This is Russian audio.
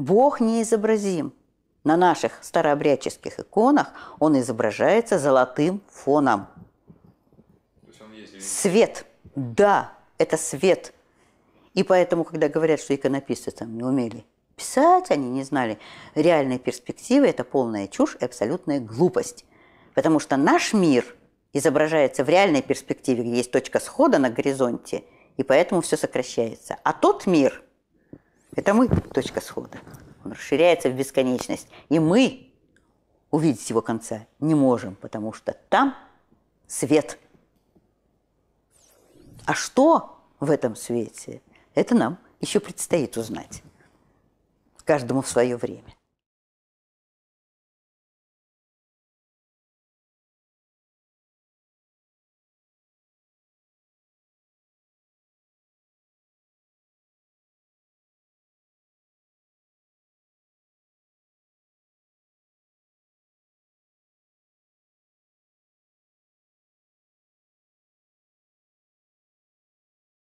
Бог неизобразим. На наших старообрядческих иконах он изображается золотым фоном. Свет. Да, это свет. И поэтому, когда говорят, что иконописцы там не умели писать, они не знали реальной перспективы, это полная чушь и абсолютная глупость. Потому что наш мир изображается в реальной перспективе, где есть точка схода на горизонте, и поэтому все сокращается. А тот мир – это мы, точка схода. Он расширяется в бесконечность. И мы увидеть его конца не можем, потому что там свет. А что в этом свете, это нам еще предстоит узнать. Каждому в свое время.